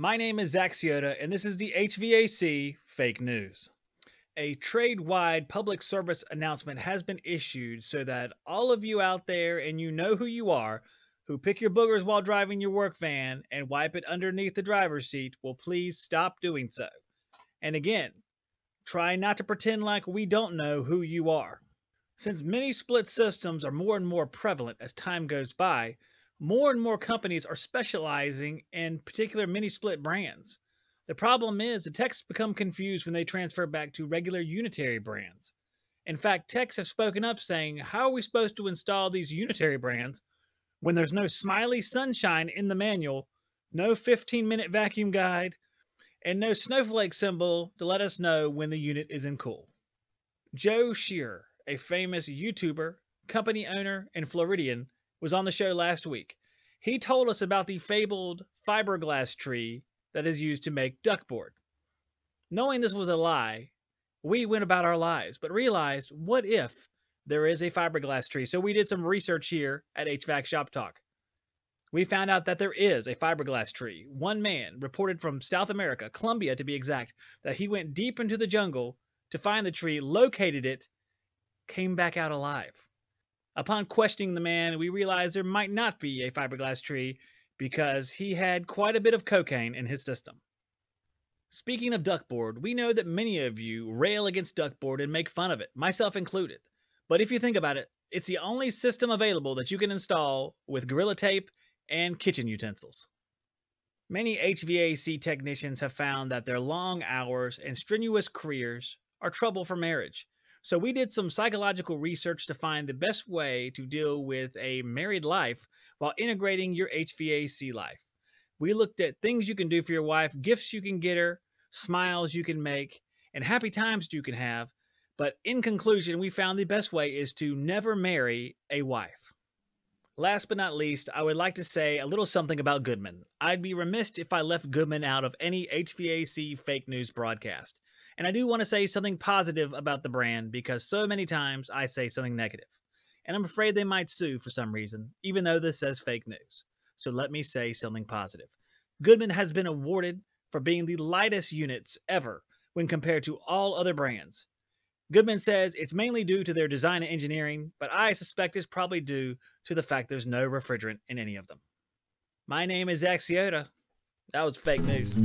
My name is Zack Psioda, and this is the HVAC Fake News. A trade wide public service announcement has been issued so that all of you out there, and you know who you are, who pick your boogers while driving your work van and wipe it underneath the driver's seat, will please stop doing so. And again, try not to pretend like we don't know who you are. Since many split systems are more and more prevalent as time goes by, more and more companies are specializing in particular mini split brands. The problem is the techs become confused when they transfer back to regular unitary brands. In fact, techs have spoken up saying, How are we supposed to install these unitary brands when there's no smiley sunshine in the manual, no 15 minute vacuum guide, and no snowflake symbol to let us know when the unit is in cool? Joe Shearer, a famous YouTuber, company owner, and Floridian, was on the show last week. He told us about the fabled fiberglass tree that is used to make ductboard. Knowing this was a lie, we went about our lives, but realized what if there is a fiberglass tree? So we did some research here at HVAC Shop Talk. We found out that there is a fiberglass tree. One man reported from South America, Colombia to be exact, that he went deep into the jungle to find the tree, located it, came back out alive. Upon questioning the man, we realized there might not be a fiberglass tree because he had quite a bit of cocaine in his system. Speaking of ductboard, we know that many of you rail against ductboard and make fun of it, myself included. But if you think about it, it's the only system available that you can install with Gorilla Tape and kitchen utensils. Many HVAC technicians have found that their long hours and strenuous careers are trouble for marriage. So we did some psychological research to find the best way to deal with a married life while integrating your HVAC life. We looked at things you can do for your wife, gifts you can get her, smiles you can make, and happy times you can have. But in conclusion, we found the best way is to never marry a wife. Last but not least, I would like to say a little something about Goodman. I'd be remiss if I left Goodman out of any HVAC fake news broadcast. And I do want to say something positive about the brand because so many times I say something negative. And I'm afraid they might sue for some reason, even though this says fake news. So let me say something positive. Goodman has been awarded for being the lightest units ever when compared to all other brands. Goodman says it's mainly due to their design and engineering, but I suspect it's probably due to the fact there's no refrigerant in any of them. My name is Zack Psioda. That was fake news.